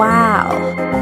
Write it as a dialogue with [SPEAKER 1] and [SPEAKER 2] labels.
[SPEAKER 1] Wow.